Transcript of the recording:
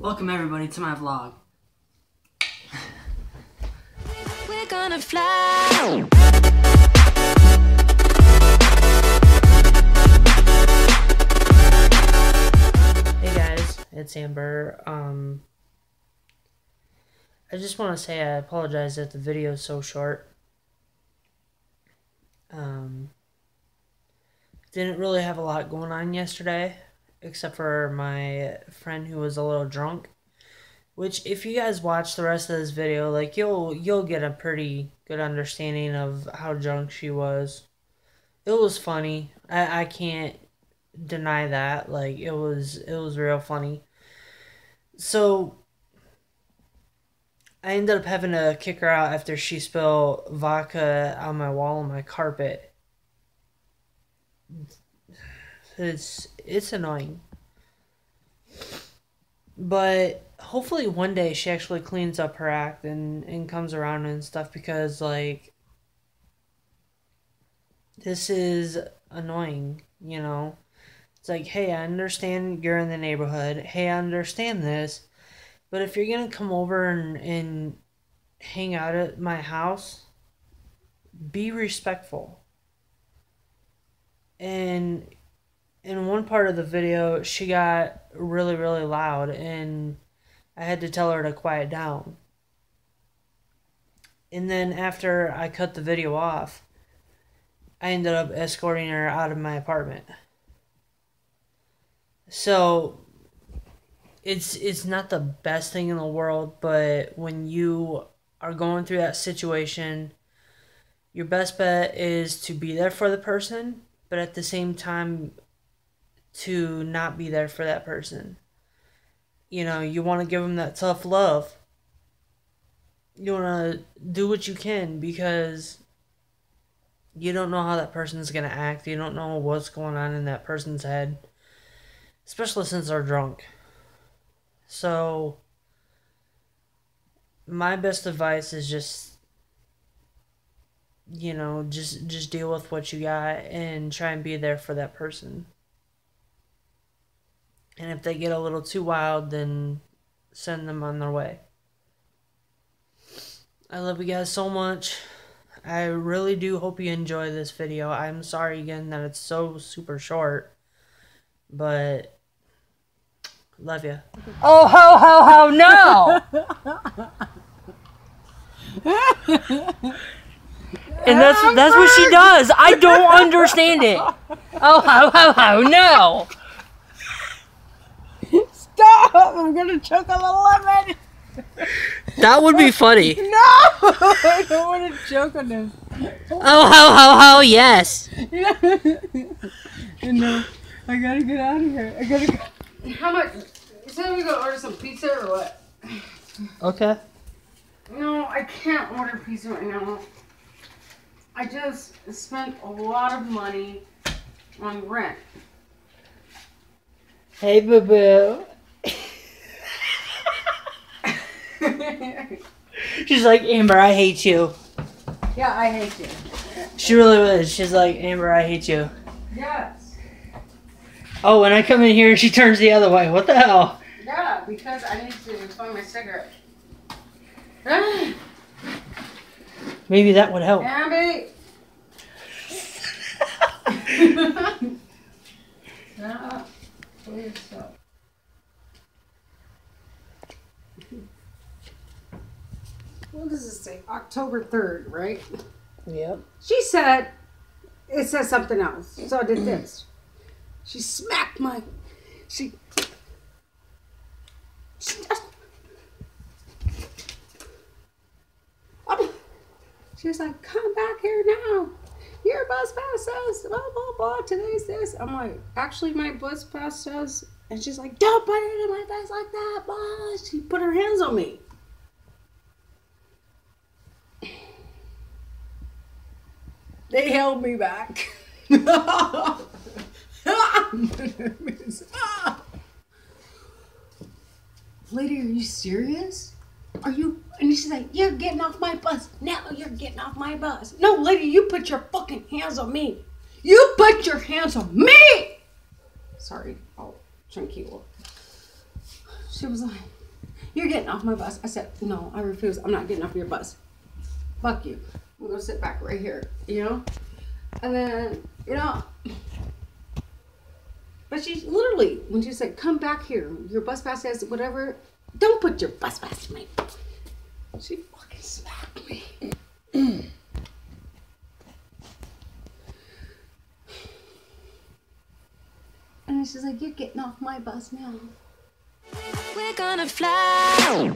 Welcome everybody to my vlog. We're gonna fly. Hey guys, it's Amber. Um, I just want to say I apologize that the video is so short. Um, didn't really have a lot going on yesterday, except for my friend who was a little drunk. Which, if you guys watch the rest of this video, like you'll you'll get a pretty good understanding of how drunk she was. It was funny. I I can't deny that. Like it was it was real funny. So I ended up having to kick her out after she spilled vodka on my wall and my carpet. It's it's annoying. But hopefully one day she actually cleans up her act and, and comes around and stuff because like this is annoying, you know. It's like, hey, I understand you're in the neighborhood. Hey, I understand this. But if you're gonna come over and, and hang out at my house, be respectful. And in one part of the video, she got really, really loud, and I had to tell her to quiet down. And then after I cut the video off, I ended up escorting her out of my apartment. So it's it's not the best thing in the world, but when you are going through that situation, your best bet is to be there for the person, but at the same time to not be there for that person. You know, you want to give them that tough love. You want to do what you can because you don't know how that person's going to act. You don't know what's going on in that person's head especially since they're drunk. So, my best advice is just, you know, just just deal with what you got and try and be there for that person. And if they get a little too wild, then send them on their way. I love you guys so much. I really do hope you enjoy this video. I'm sorry again that it's so super short. But Love you. Oh ho ho ho no! And that's that's what she does. I don't understand it. Oh ho ho ho no! Stop! I'm gonna choke on the lemon. That would be funny. No! I don't want to choke on this. Oh ho ho ho yes. no, I gotta get out of here. I gotta. Go. How much? You said we gonna order some pizza or what? Okay. No, I can't order pizza right now. I just spent a lot of money on rent. Hey boo boo. She's like Amber, I hate you. yeah, I hate you. She really was. She's like Amber, I hate you. Yes. Oh, when I come in here, she turns the other way. What the hell? Yeah, because I need to find my cigarette. Maybe that would help. Abby. Ah, please stop. What does it say? October 3rd, right? Yep. She said, it says something else. So I did this. She smacked my, she, she just, she was like, come back here now. Your bus pass says, blah, blah, blah, today's this. I'm like, actually, my bus pass says, and she's like, don't put it in my face like that, blah. She put her hands on me. They held me back. Lady, are you serious? Are you? And she's like, You're getting off my bus. Now you're getting off my bus. No, lady, you put your fucking hands on me. You put your hands on me! Sorry, I'll drink you. she was like, You're getting off my bus. I said, No, I refuse. I'm not getting off your bus. Fuck you. I'm gonna sit back right here, you know? And then, you know, but she literally, when she said, Come back here, your bus pass says whatever, don't put your bus pass in my. She fucking smacked me. and she's like, You're getting off my bus now. We're gonna fly.